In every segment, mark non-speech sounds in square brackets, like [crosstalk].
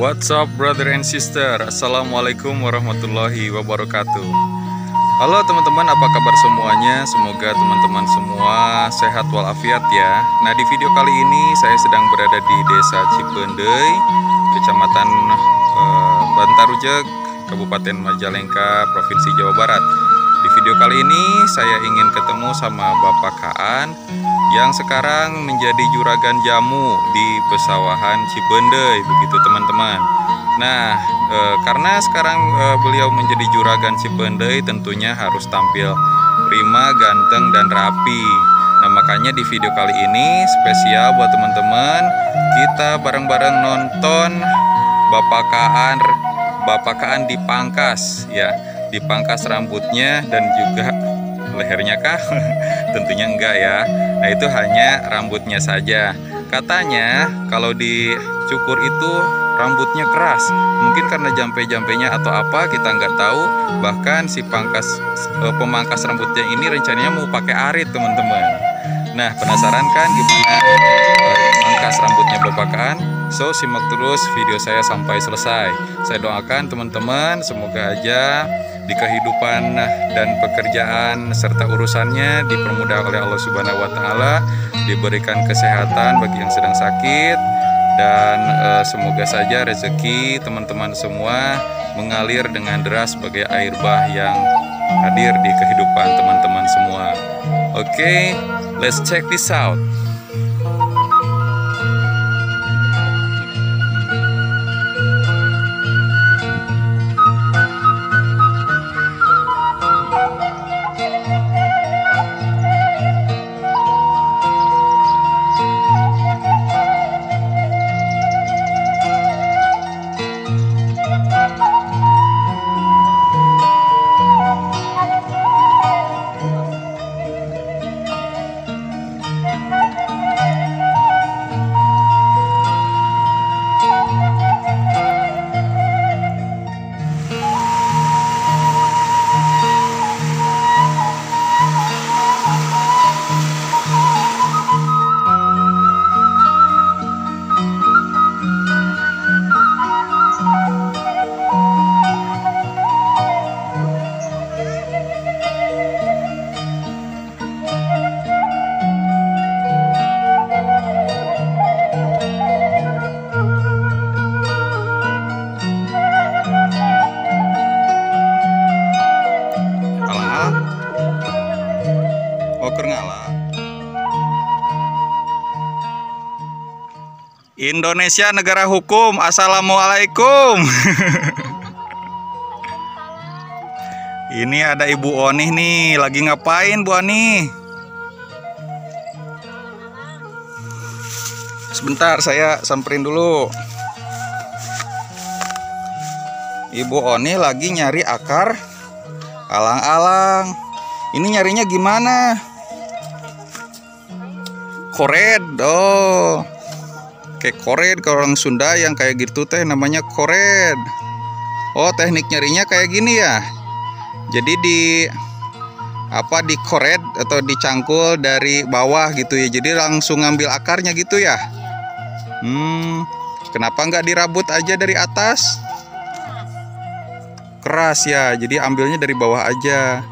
What's up brother and sister? Assalamualaikum warahmatullahi wabarakatuh. Halo teman-teman. Apa kabar semuanya? Semoga teman-teman semua sehat walafiat ya. Nah di video kali ini saya sedang berada di desa Cipendei Kecamatan eh, Bantarujek Kabupaten Majalengka Provinsi Jawa Barat. Di video kali ini saya ingin ketemu sama Bapak Kaan yang sekarang menjadi juragan jamu di pesawahan Cibendei begitu teman-teman. Nah, e, karena sekarang e, beliau menjadi juragan Cibendei tentunya harus tampil prima, ganteng dan rapi. Nah, makanya di video kali ini spesial buat teman-teman, kita bareng-bareng nonton Bapak Kaan Bapak Kaan dipangkas ya, dipangkas rambutnya dan juga lehernya kah? [laughs] Tentunya enggak ya. Nah, itu hanya rambutnya saja. Katanya kalau dicukur itu rambutnya keras. Mungkin karena jampe-jampenya atau apa kita nggak tahu. Bahkan si pangkas eh, pemangkas rambutnya ini rencananya mau pakai arit, teman-teman. Nah, penasaran kan gimana eh, mangkas rambutnya babakan? So, simak terus video saya sampai selesai. Saya doakan teman-teman semoga aja di kehidupan dan pekerjaan serta urusannya dipermudah oleh Allah Subhanahu wa taala, diberikan kesehatan bagi yang sedang sakit dan e, semoga saja rezeki teman-teman semua mengalir dengan deras sebagai air bah yang hadir di kehidupan teman-teman semua. Oke, okay, let's check this out. Indonesia negara hukum. Assalamualaikum. Ini ada Ibu Oni nih, lagi ngapain Bu Oni? Sebentar, saya samperin dulu. Ibu Oni lagi nyari akar alang-alang. Ini nyarinya gimana? Kored, oh kayak kored kalau orang Sunda yang kayak gitu teh namanya kored. Oh teknik nyarinya kayak gini ya? Jadi di apa di kored atau dicangkul dari bawah gitu ya. Jadi langsung ngambil akarnya gitu ya? Hmm kenapa nggak dirabut aja dari atas? Keras ya jadi ambilnya dari bawah aja.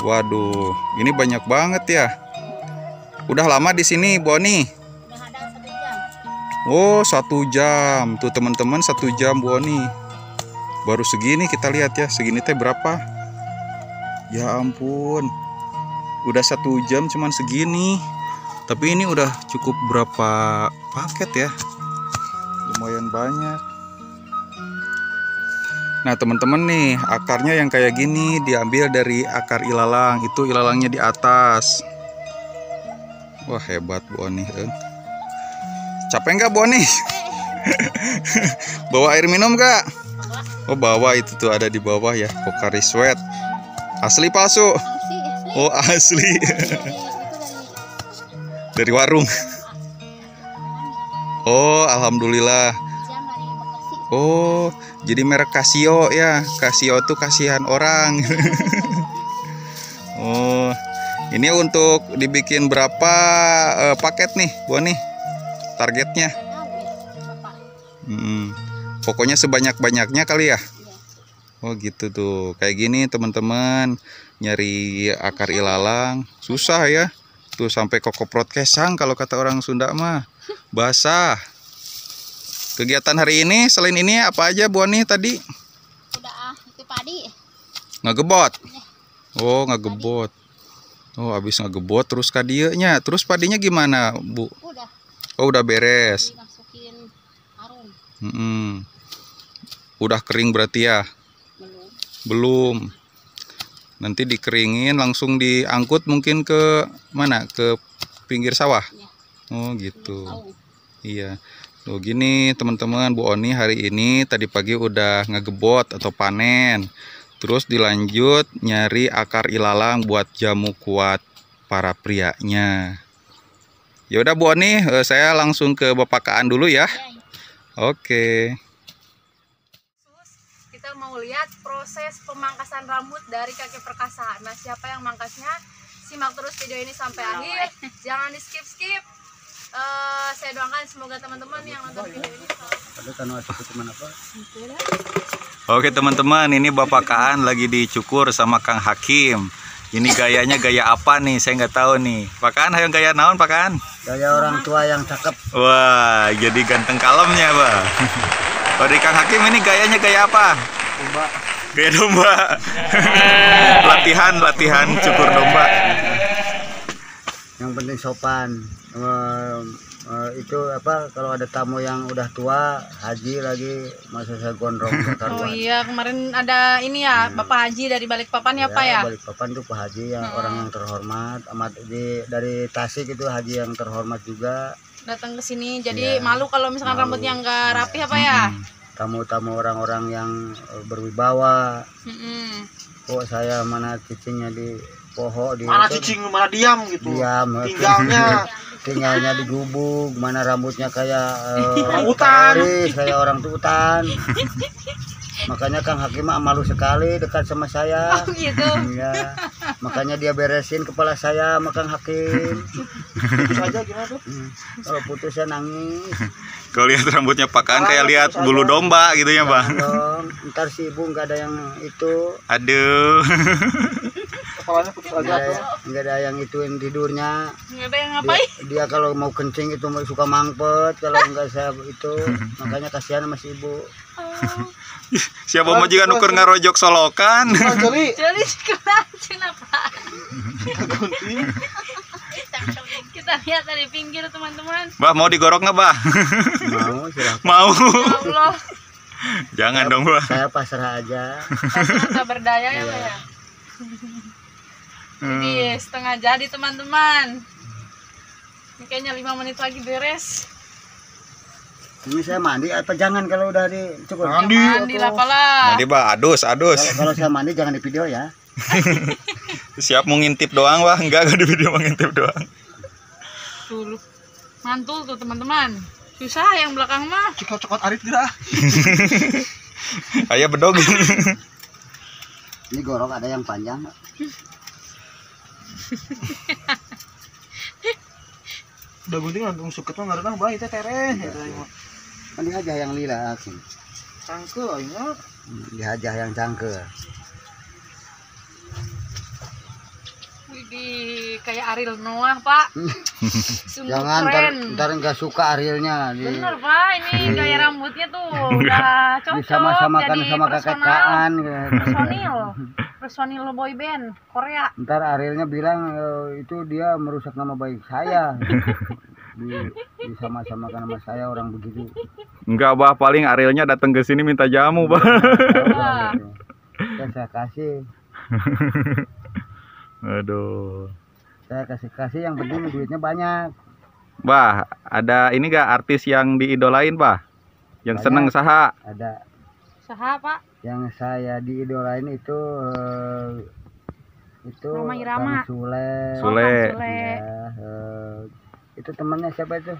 Waduh ini banyak banget ya. Udah lama di sini Boni Oh satu jam. Tuh teman-teman satu jam Bu Oni. Baru segini kita lihat ya. Segini teh berapa? Ya ampun. Udah satu jam cuman segini. Tapi ini udah cukup berapa paket ya? Lumayan banyak. Nah teman-teman nih akarnya yang kayak gini diambil dari akar ilalang. Itu ilalangnya di atas. Wah hebat Bu Oni eh. Capek nggak Boni? [laughs] bawa air minum kak? Oh bawa itu tuh ada di bawah ya Pocari Sweat. Asli palsu? Oh asli. [laughs] Dari warung. Oh Alhamdulillah. Oh jadi merek Casio ya. Casio tuh kasihan orang. [laughs] Oh ini untuk dibikin berapa uh, paket nih Boni? Targetnya. Hmm. pokoknya sebanyak-banyaknya kali ya? Iya. oh gitu tuh. Kayak gini teman-teman. Nyari akar ilalang. Susah ya. Tuh sampai kokoprot kesang kalau kata orang Sunda mah. Basah. Kegiatan hari ini selain ini apa aja Bu Ani tadi? Udah ah, itu padi. ngegebot? Oh ngegebot. Oh habis ngegebot terus kadianya terus padinya gimana Bu? Udah oh udah beres. Mm-mm. udah kering berarti ya? Belum. belum. Nanti dikeringin langsung diangkut mungkin ke mana? Ke pinggir sawah? Ya. oh gitu. Iya. Tuh gini teman-teman Bu Oni hari ini tadi pagi udah ngegebot atau panen. Terus dilanjut nyari akar ilalang buat jamu kuat para prianya ya udah Bu Oni eh, saya langsung ke Bapak Kaan dulu ya Ya, ya. oke Sus, kita mau lihat proses pemangkasan rambut dari kakek perkasa. Nah, siapa yang mangkasnya? Simak terus video ini sampai akhir. Jangan di skip skip. Eh, saya doakan semoga teman-teman yang nonton video ini Oke teman-teman, ini Bapak Kaan lagi dicukur sama Kang Hakim. Ini gayanya gaya apa nih? Saya nggak tahu nih. Pak Kaan, ayo gaya naon Pak Kaan? Gaya orang tua yang cakep Wah, jadi ganteng kalemnya, Pak. [laughs] Kalau di Kang Hakim ini gayanya gaya apa? Gaya domba. [laughs] latihan, latihan cukur domba. yang penting sopan eh, itu apa kalau ada tamu yang udah tua haji lagi masa saya gondrong [laughs] Oh iya, kemarin ada ini ya, Bapak Haji dari Balikpapan ya, Pak ya? balik papan tuh Pak Haji yang orang yang terhormat amat di dari Tasik itu haji yang terhormat juga Datang ke sini jadi Iya. malu kalau misalkan Malu. rambutnya nggak rapi apa ya? tamu-tamu orang-orang yang berwibawa Mm-mm. kok saya mana cicingnya di poho di mana cicing mana diam gitu. Diam tinggalnya. [laughs] Tinggalnya di gubuk mana rambutnya kayak Orang hutan. Kayak orang hutan. Makanya Kang Hakim malu sekali dekat sama saya. Oh gitu. Iya, makanya dia beresin kepala saya sama Kang Hakim. Aja gimana tuh? Hmm, kalau putus saya nangis. Kalau lihat rambutnya Pak Kaan kayak lihat bulu domba gitu ya, Bang. dong ntar si ibu nggak ada yang itu. Aduh. [laughs] kepalanya putus aja nggak tuh ada, nggak ada yang ituin tidurnya Nggak ada yang dia, ngapain? dia kalau mau kencing itu suka mangpet kalau enggak saya itu [laughs] makanya kasihan sama si ibu Oh. [laughs] Siapa mau juga nuker ngarojok solokan? Jeli [laughs] Jadi kerancing apa? Kita lihat dari pinggir teman-teman. Bah, mau digorok nggak, Bah? mau silahkan mau. Ya Allah, Jangan dong, Bah. saya pasrah aja pasti tak berdaya ya Pak ya. Jadi setengah jadi teman-teman. Ini kayaknya lima menit lagi beres. ini saya mandi apa jangan kalau udah dicukur Mandi. Mandi lah apalah. Nanti, Bah, adus, adus. kalau, kalau saya mandi jangan di video ya [laughs] Siap mau ngintip doang, Bah? Enggak, enggak di video mau ngintip doang. Dulu. Mantul tuh teman-teman. Susah yang belakang mah. cokot cokot arit tidak [laughs] Ayah bedog. ini gorok ada yang panjang [laughs] [laughs] udah gunting langsung suket mah ngarana bah itu tereh gitu kan dihajah yang lila cangkel aja dihajah yang cangke Widih, kayak Ariel Noah, Pak. [laughs] Sungguh jangan keren. ntar nggak suka Arielnya di Bener, Pak. Ini [laughs] gaya rambutnya tuh udah cocok disama-samakan jadi sama personal. kakekaan personil personil boy band Korea ntar Arielnya bilang "Eh, itu dia merusak nama baik saya [laughs] di, disama-samakan sama saya orang begitu Enggak, Bah. Paling Arielnya datang ke sini minta jamu, Bah. Wah. [laughs] dan saya kasih [laughs] Aduh. saya kasih kasih yang penting duitnya banyak Bah, ada ini gak artis yang diidolain, Bah? Yang Banyak. seneng saha? ada saha Pak yang saya diidolain itu eh, itu Roma Irama. Kang Sule Sule. Kang Sule. Ya, eh, itu temannya siapa itu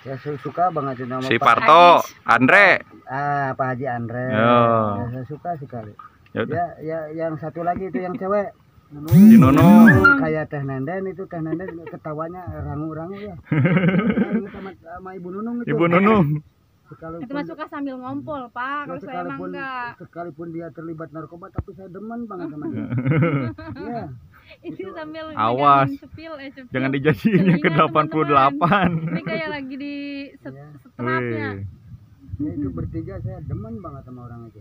saya su- suka banget itu nama Si Pak Parto, Andre. ah Pak Haji Andre Oh. Ya, saya suka sekali Ya ya ya yang satu lagi itu yang cewek [laughs] Si Nunung. kayak Teh Nenden itu Teh Nenden ketawanya rangu-rangu ya [laughs] sama, sama Ibu Nunung itu Ibu Nunung. Sekalipun Itu mah suka sambil ngompol, Pak. ya, Kalau saya emang sekalipun enggak. sekalipun dia terlibat narkoba tapi saya demen banget sama dia [laughs] iya Itu sambil Awas. sepil, eh sepil. Jangan dijadiin yang ke Telinga, 88. Ini kayak lagi di set, Iya. setelapnya. Wih. Ya, itu bertiga saya demen banget sama orang itu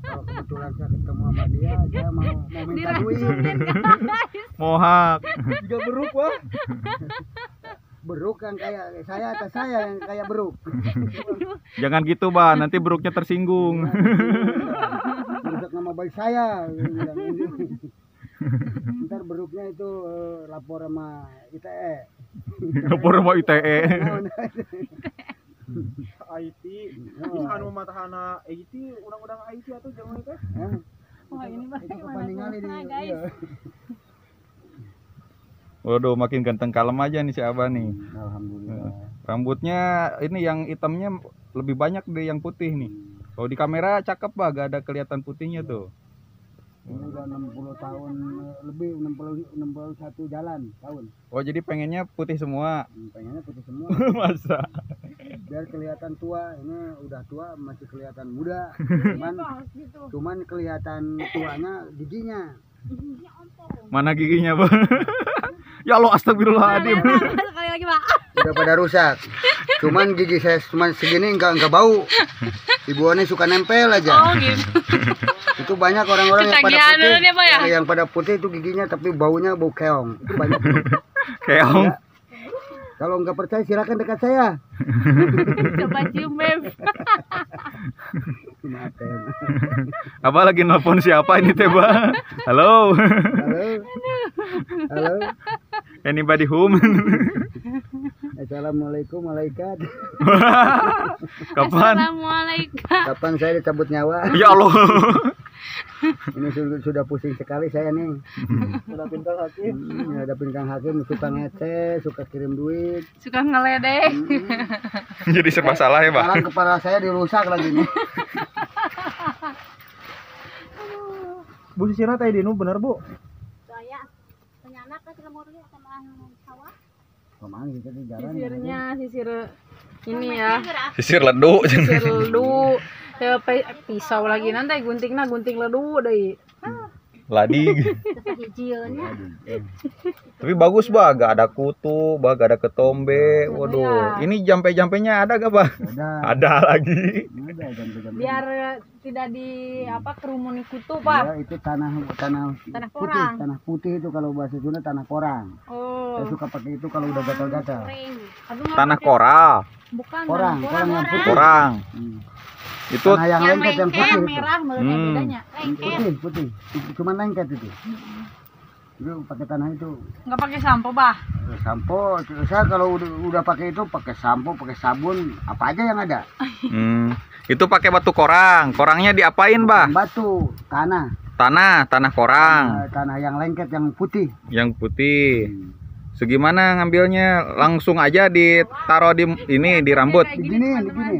kalau kebetulan saya ketemu sama dia saya mau mau minta duit. Mohak. Juga beruk wah. [laughs] beruk yang kayak saya atas saya yang kayak beruk [laughs] Jangan gitu, Bah. Nanti beruknya tersinggung. merusak nama baik saya ntar beruknya itu eh, lapor sama. ITE Lapor sama ITE. IT. Oh, Anu matahana IT undang-undang IT atau jangan itu. Wah, ini itu bagaimana kepaningan ini tuh, guys. Waduh, makin ganteng kalem aja nih si Abah nih. alhamdulillah Rambutnya ini yang hitamnya lebih banyak deh yang putih nih. Kalau di kamera cakep bah, gak ada kelihatan putihnya tuh. ini udah 60 tahun lebih 60 61 jalan tahun Oh jadi pengennya putih semua. Hmm, pengennya putih semua [laughs] Masa? biar kelihatan tua ini udah tua masih kelihatan muda [laughs] cuman gitu. cuman kelihatan tuanya giginya [laughs] Mana giginya bang? [laughs] ya Allah astagfirullahaladzim. Sekali lagi, Pak. [laughs] udah pada rusak cuman gigi saya cuma segini nggak nggak bau ibu ani suka nempel aja Oh, gitu. itu banyak orang-orang yang pada putih dulu nih, Pak, ya? yang pada putih itu giginya tapi baunya bau keong itu banyak Keong. Kalau nggak percaya silakan dekat saya [laughs] Coba cium, Beb. Maaf, Tem. Abah lagi nelpon siapa ini teh bang? Halo. halo halo Anybody home? assalamualaikum malaikat [laughs] Kapan? Assalamualaikum. kapan saya dicabut nyawa Ya Allah. Ini sudah, sudah pusing sekali saya nih Udah pintar hakim. Hmm, Kang Hakim suka ngece, suka kirim duit. Suka ngeledek. Jadi serba salah ya bang? Sekarang kepala saya dirusak lagi nih. Bu Sisira tadi dinu bener Bu. Saya kan lemur sama sawah. Ke mana kita di jalan? Sisirnya, sisir ini ya. Sisir ledu. Sisir ledu. Ya, pisau lagi nanti guntingnya gunting ledu deh. Ladi. [laughs] Tapi bagus bah, gak ada kutu, bah gak ada ketombe. Waduh, ini jampe-jampenya ada gak bah? Ada. [laughs] Ada lagi. Ada. Biar eh, tidak di apa kerumuni kutu, Ya, Pak. itu tanah tanah Tanah putih, korang. tanah putih itu kalau bahasa Sunda tanah korang. Oh. Saya suka pakai itu kalau udah gatal-gatal. Tanah koral, Bukan Korang, korang yang putih. korang. Hmm. Itu Tanah yang, Yang lengket yang lengket, putih itu. merah mana Hmm. bedanya? Putih, putih. Itu Cuma lengket itu. Itu pakai tanah itu. Nggak pakai sampo, Bah. Sampo, saya kalau udah, udah pakai itu pakai sampo, pakai sabun, apa aja yang ada. hmm, itu pakai batu korang. Korangnya diapain bah? Batu, tanah, Tanah, tanah korang Eh, tanah yang lengket yang putih. yang putih. Segimana ngambilnya? Langsung aja ditaruh di ini di rambut. Begini, begini.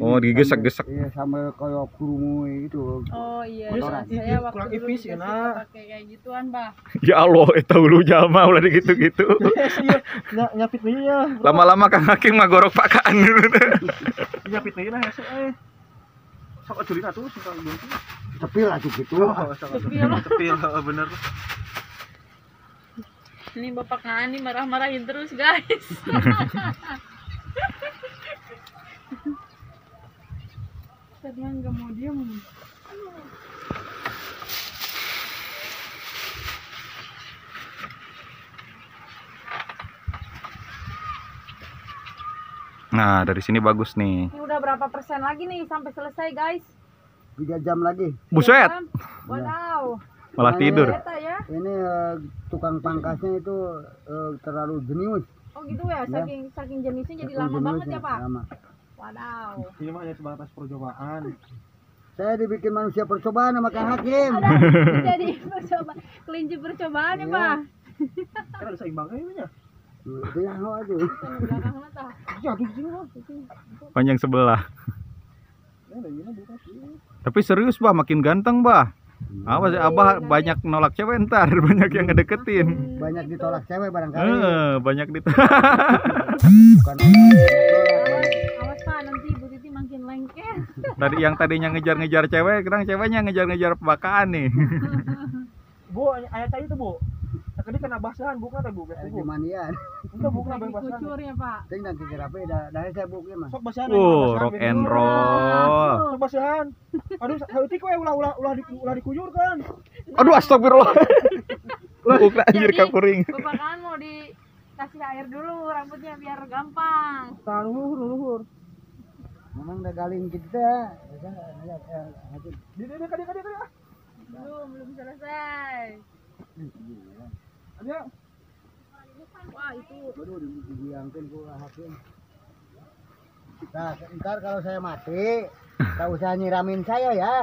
Oh, digesek-gesek. Iya, sama kayak kurungu itu. Oh iya, Kotoran. saya Ih, waktu kurang dulu ipis, juga ya, pakai kayak gituan, Bah. [laughs] Ya Allah, itu lu jama udah gitu-gitu. [laughs] Iya, ny- nyapit nih ya. Lama-lama Kang Hakim mah gorok pakaan dulu. [laughs] Nyapit nih nah hese eh. Sok acurin atuh suka gunting. Tepil lah gitu. Oh, sok. Tepil heeh, bener. Ini Bapak Ngani marah-marahin terus, guys. Karena nggak mau diem. Nah, dari sini bagus nih. Ini udah berapa persen lagi nih sampai selesai, guys? Tiga jam lagi. Buset, Jam? Wadaw. malah tidur. Ya. Ini eh, tukang pangkasnya itu eh, terlalu jenius. Oh gitu ya, Ya. saking saking jenisnya jadi Saking lama banget ya, Pak? Lama. Wadaw. Ini mah hanya sebatas percobaan. Saya dibikin manusia percobaan sama Kang Hakim. [laughs] jadi percoba kelinci percobaan ya, Iya. Pak? Kan ada seimbangnya ini ya. Panjang sebelah. Ya. Tapi serius, Bah, makin ganteng, Bah. Apa sih, Abah banyak nolak cewek ntar, [laughs] banyak yang ngedeketin. Banyak ditolak cewek barangkali. Eh, banyak ditolak. [laughs] Bukan nanti Ibu Titi [laughs] Tadi yang tadinya ngejar-ngejar cewek, sekarang ceweknya ngejar-ngejar pebakaan nih. [laughs] Bu, ayah tadi itu bu. Tadi kena basahan bukan teh bu? Bu. ya Enggak bu kena basahan. kucur ya pak ting nanti kira apa dah dari saya buku mah Sok basahan. Uh, rock and roll. Sok basahan. Aduh, heuti kowe ulah ulah ulah di ulah dikuyur kan. Aduh astagfirullah. [laughs] Buka anjir kapuring. bapak kan mau dikasih air dulu rambutnya biar gampang Tahan luhur luhur. Memang udah galing kita Di di di kadi kadi kadi. belum belum selesai Ada. wah itu hakim. Nah, ntar kalau saya mati, tak usah nyiramin saya ya.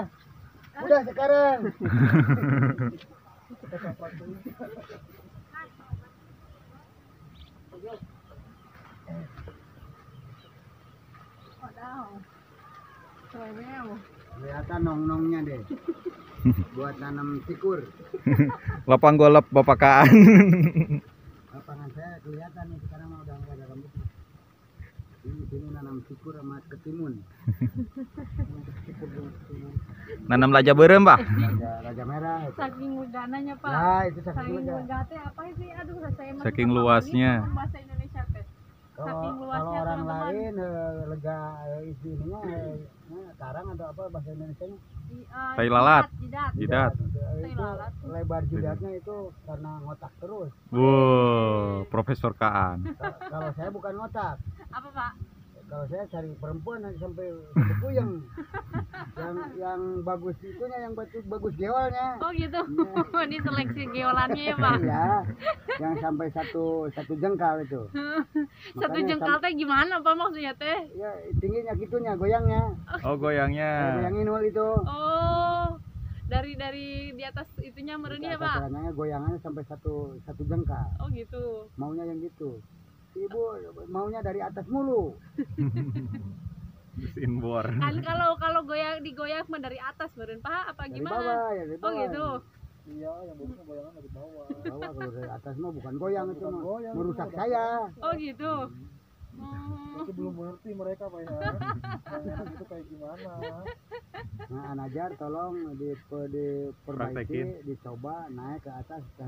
Udah sekarang. [laughs] Kelihatan nong-nongnya deh. [laughs] Buat nanam tikur. Lapang golep bapakaan. [laughs] Lapangan saya kelihatan nih sekarang mah udah nggak ada rambutnya. Ini sini nanam tikur sama ketimun. Nanam laja berem, Pak. Raja merah itu. saking wegananya pak Nah, itu saking saking wegate apa sih aduh saya Saking luasnya. Ini Indonesia Kalau orang teman-teman. lain eh, lega eh, isi ininya eh, eh, karang atau apa bahasa Indonesia-nya? Di, eh, Tai lalat. jidat, Jidat. Itu lalat. lebar jidatnya itu karena ngotak terus. Wow, Profesor Kaan. Ka- kalau saya bukan ngotak. apa pak Kalau saya cari perempuan nanti sampai [laughs] puyeng. yang yang bagus itunya yang bagus bagus geolnya. oh gitu Iya. [laughs] ini seleksi geolannya ya pak Iya, yang sampai satu satu jengkal itu. [laughs] satu Makanya jengkal teh gimana pak maksudnya teh Ya tingginya gitunya goyangnya. Oh, goyangnya. Goyangin wal itu. oh dari dari di atas itunya meren ya pak goyangannya sampai satu satu jengkal. oh gitu Maunya yang gitu. Ibu maunya dari atas mulu. [laughs] Mesin bor. kan kalau kalau goyang digoyang mah dari atas meren pak apa Dari gimana bawah ya dari oh bawah. gitu Iya, yang bagusnya goyangan dari bawah. Bawah kalau dari atas mah bukan goyang itu Bukan mah. goyang, Merusak itu saya. oh gitu Hmm. Masih belum mengerti mereka pak ya. Itu kayak gimana? Nah, Anajar tolong di, diperbaiki, Praktekin. dicoba naik ke atas teh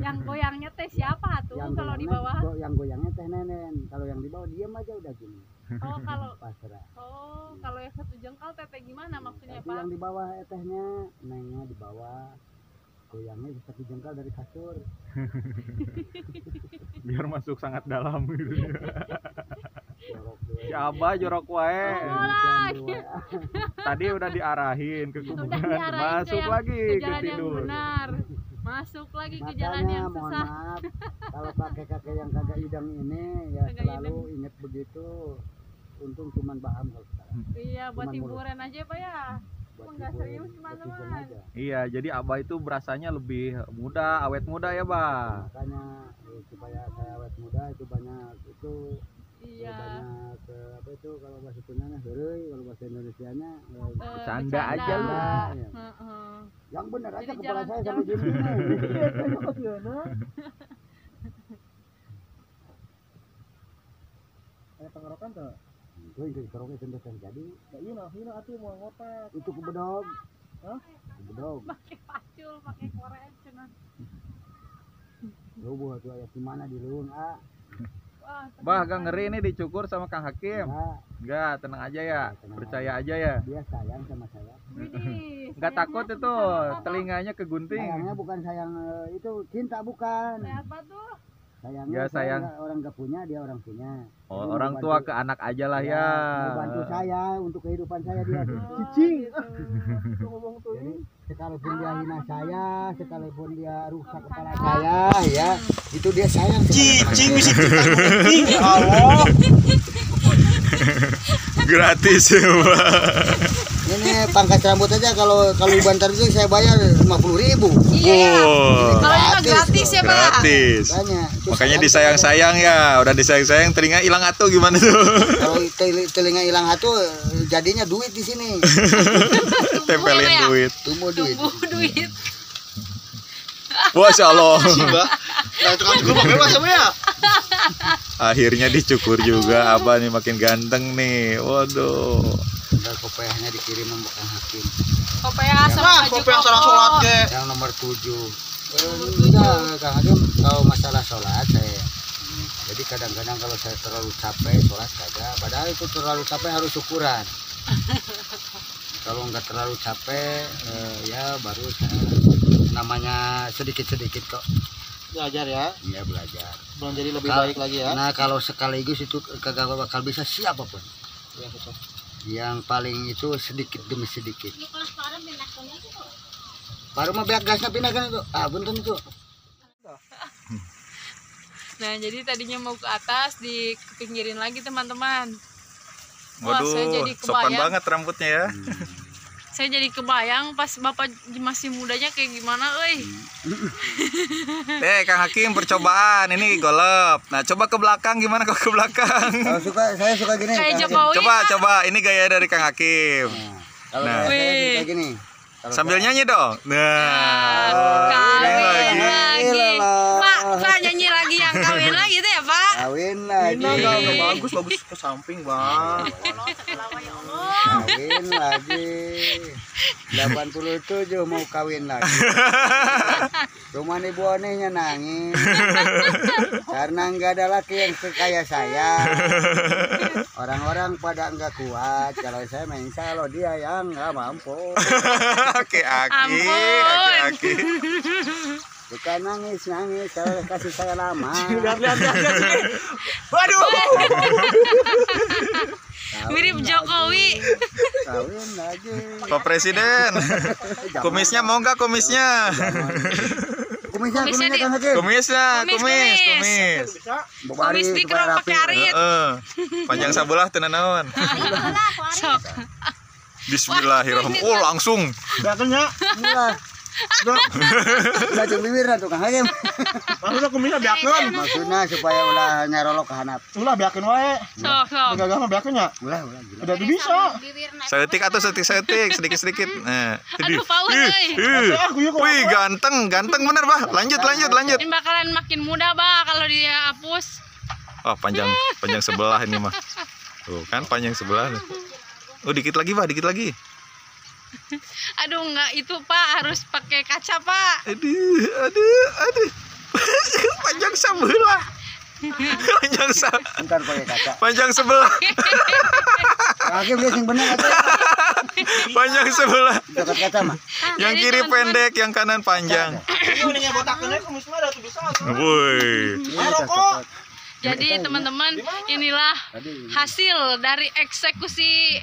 yang goyangnya teh siapa tuh kalau di bawah go- yang goyangnya teh nenen. Kalau yang di bawah diam aja udah gini. oh kalau [laughs] Pasrah. oh kalau yang satu jengkal teh gimana maksudnya Tapi pak yang di bawah eh, tehnya, nengnya di bawah. Goyangnya satu jengkal dari kasur. [laughs] Biar masuk sangat dalam gitu. Jorok dua. Si Abah jorok wae. Tadi udah diarahin ke kuburan, masuk lagi ke ke jalan yang tidur. benar masuk lagi ke jalan yang mohon susah maaf kalau kakek-kakek yang kagak idang ini ya Kagak selalu inget begitu. Untung cuman paham kalau sekarang. iya buat hiburan aja pak ya Buat nggak hiburan, serius, buat teman-teman. Iya, jadi Abah itu berasanya lebih muda, awet muda ya, Bah. Makanya eh, supaya saya awet muda itu banyak itu iya banyak eh, apa itu kalau bahasa Sundanya heureuy, kalau bahasa Indonesianya eh, Bercanda aja bercanda, ya. Heeh. Yang benar aja kepala jangan- saya sampai gini. [laughs] Iya, [laughs] ada. Tenggorokan tuh. Itu itu keroknya tentu terjadi. Ya iya nah, iya atuh mau ngotak. Itu kubedog. Hah? Kubedog. pakai pacul pakai korek cenah Lu tuh ayat di mana di luung ah. wah Bah, gak ngeri nih dicukur sama Kang Hakim. Ya, Enggak, tenang aja ya. Tenang Percaya aja ya. dia sayang sama saya. Enggak [laughs] takut tuh itu telinganya kegunting. Sayangnya bukan sayang eh, itu cinta bukan. Kayak apa tuh Sayangnya Ya, saya sayang. nggak- orang gak punya dia orang punya. Oh, Dia orang tua ke anak aja lah Ya, ya. bantu saya untuk kehidupan saya dia. [laughs] Oh, Cicing. gitu. Tuh ngomong tuh Jadi ini. sekalipun dia hina saya, sekalipun dia rusak kepala saya, ya itu dia sayang. Cicing [laughs] Gratis ya, Ini pangkas rambut aja kalau kalau bantar itu saya bayar lima puluh ribu. iya Wow. kalau ini mah Gratis gratis ya pak Gratis. Makanya. itu Makanya sayang disayang-sayang ya. Udah disayang-sayang telinga hilang atuh gimana tuh? Kalau tel- telinga hilang satu jadinya duit di sini. [laughs] Tempelin ya? duit. Tumbuh duit. tumbuh duit [laughs] Masya Allah. Nah, apa ya? Akhirnya dicukur juga. Abah nih makin ganteng nih. Waduh. Tinggal kopiahnya dikirim sama Kang Hakim. Kopea sama Nah, sholat ke. Yang nomor 7. Enggak, Kang kalau masalah sholat saya jadi kadang-kadang kalau saya terlalu capek sholat kagak. Padahal itu terlalu capek harus syukuran. Kalau nggak terlalu capek eh, ya baru saya namanya sedikit-sedikit kok. Belajar ya. ya belajar. Belum jadi lebih Kal- baik lagi ya. nah kalau sekaligus itu kagak bakal bisa siapa pun Ya, betul. yang paling itu sedikit demi sedikit baru mah biar gasnya pindahkan itu ah punten itu Nah, jadi tadinya mau ke atas di pinggirin lagi teman-teman. Wah, saya Waduh, jadi sopan kebayang. banget rambutnya ya. Saya jadi kebayang pas Bapak masih mudanya kayak gimana, euy. [laughs] Eh, Kang Hakim percobaan ini golep. Nah, coba ke belakang gimana kok ke belakang? kalau suka saya suka gini Kayak. Jokowi. Coba, coba. Ini gaya dari Kang Hakim. kalau Nah. saya, suka gini Sambil nyanyi dong. Nah, Kawin kawin lagi. Ini enggak enggak bagus, bagus ke samping, Bang. kawin lagi. 87 mau kawin lagi. Cuman ibu anehnya nangis. Karena nggak ada laki yang sekaya saya. Orang-orang pada nggak kuat. Kalau saya main kalau dia yang nggak mampu. Oke, Aki. Aki, Aki. Bukan nangis nangis kalau kasih saya lama [laughs] Lihat, lihat, lihat, lihat sini. Waduh. Mirip Jokowi. kawin lagi Pak Presiden. Kumisnya mau nggak kumisnya? kumisnya Kumisnya kumisnya di- Kumis, kumis, kumis. kumis. Rapi. pakai arit. Panjang sabelah tenan naon. Sok. Bismillahirrahmanirrahim. Oh, langsung. Biakannya. Murah. Ulah [laughs] jeung bibirna tuh Kang Hakim. Maksudnya kumisnya biakan. Maksudnya supaya ulah nyarolok ke handap. Ulah biakan wae. Sok, sok. Enggak mah biakannya. Ulah ulah gila. Udah bisa. Setik atau setik setik sedikit sedikit. Nah, Aduh, euy. Wih, ganteng, ganteng bener, Bah. Lanjut, lanjut, lanjut. Ini bakalan makin mudah, Pak, kalau dia hapus. Oh, panjang panjang sebelah ini mah. Tuh, kan panjang sebelah. [laughs] Oh, dikit lagi, Bah, dikit lagi. Aduh, enggak itu, Pak, harus pakai kaca, Pak. Aduh, aduh, aduh. [laughs] panjang sebelah. panjang se Entar pakai kaca. panjang sebelah. Hakim dia sing bener atuh. panjang sebelah. Dekat kaca mah. Yang Jadi, kiri teman-teman, pendek, yang kanan panjang. Ini yang botaknya kumis mah ada tuh bisa. Woi. Cocok. Jadi, teman-teman, inilah hasil dari eksekusi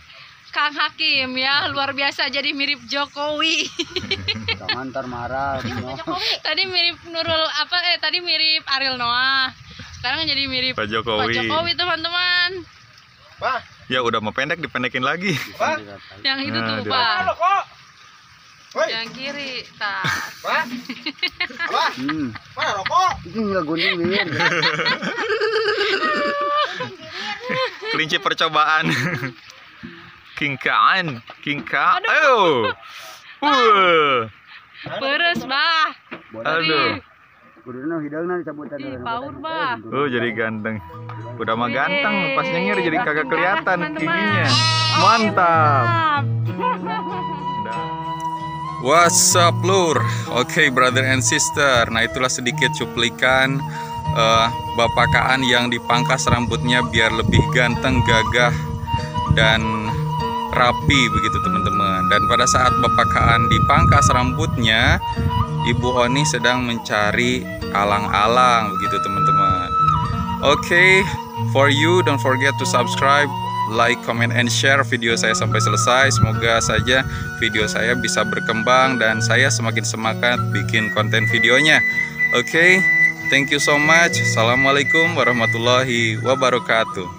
Kang Hakim ya luar biasa jadi mirip Jokowi [laughs] jangan ntar marah. semua. tadi mirip Nurul apa eh tadi mirip Ariel Noah sekarang jadi mirip Pak Pak Jokowi. Jokowi teman-teman Wah, Ya udah mau pendek dipendekin lagi. Wah. yang itu Nah, tuh dia- Pak yang kiri tak Wah. Apa? Hmm. Mana rokok? Bibir. Kelinci percobaan. [laughs] Kingkaan, kingka. Ayo. Wuh. peres bah Aduh. Kuduna hidungna dicabutan. Ih, paur, Bah. Oh jadi ganteng. Udah mah ganteng, pas nyengir jadi kagak kelihatan giginya. Mantap. What's up lur? Oke brother and sister. Nah itulah sedikit cuplikan eh, Bapak Kaan yang dipangkas rambutnya biar lebih ganteng, gagah dan rapi begitu teman-teman. Dan pada saat Bapak Kaan dipangkas rambutnya, Ibu Oni sedang mencari alang-alang begitu teman-teman. Oke, for you don't forget to subscribe, like, comment, and share video saya sampai selesai. Semoga saja video saya bisa berkembang dan saya semakin semangat bikin konten videonya. Oke, thank you so much. Assalamualaikum warahmatullahi wabarakatuh.